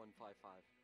155.